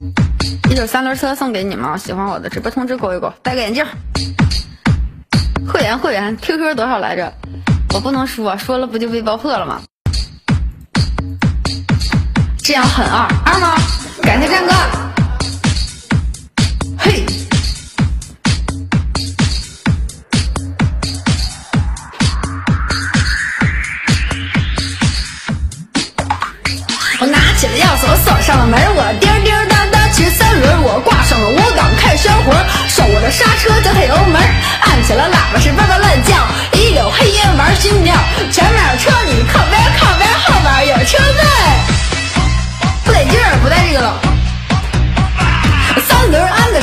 一首三轮车送给你们，喜欢我的直播通知勾一勾，戴个眼镜。会员会员，QQ 多少来着？我不能说，说了不就被爆破了吗？这样很二二吗？感谢战哥。嘿，我拿起了钥匙，我锁上了门，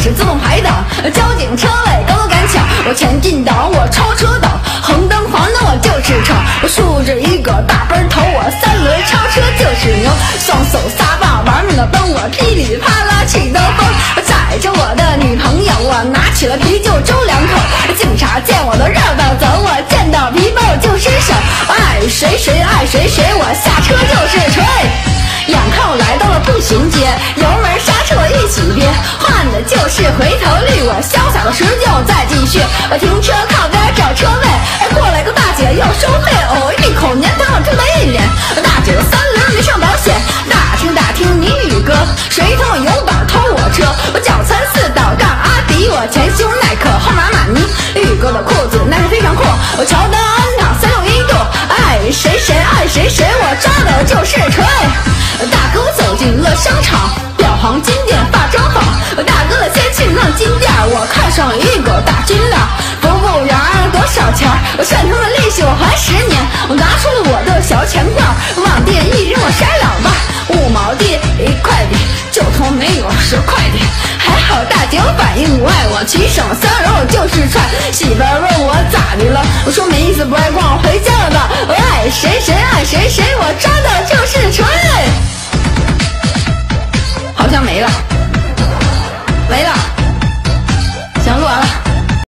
是自动排挡，交警车位都敢抢，我前进档，我超车档，红灯黄灯我就是闯，我竖着一个大奔头，我三轮超车就是牛，双手撒把玩命的蹬，我噼里啪啦起的风，我载着我的女朋友，我拿起了啤酒周两口，警察见我都绕道走，我见到皮包就伸手，爱谁谁爱谁谁，我下车就是。是回头率，我潇洒的使劲我再继续，我停车靠边找车位，哎过来个大姐要收费，哦一口粘汤我吐了一脸，大姐的三轮没上保险，打听打听你宇哥，谁他妈有板偷我车，我脚三四倒杠阿迪，我前胸耐克后马马尼，宇哥的裤子那是非常酷，我乔丹安踏三六一度，爱谁谁爱谁谁，我扎的就是锤。大哥走进了商场，了一个大金链。服务员多少钱？我算出了利息，我还十年。我拿出了我的小钱罐，往地一扔，我筛两半，五毛地一块地，就他妈没有十块地。还好大姐有反应快我，骑上三轮我就是踹。媳妇问我咋的了，我说没意思，不爱逛，回家了吧。我爱谁谁爱谁谁，我抓的就是锤。好像没了。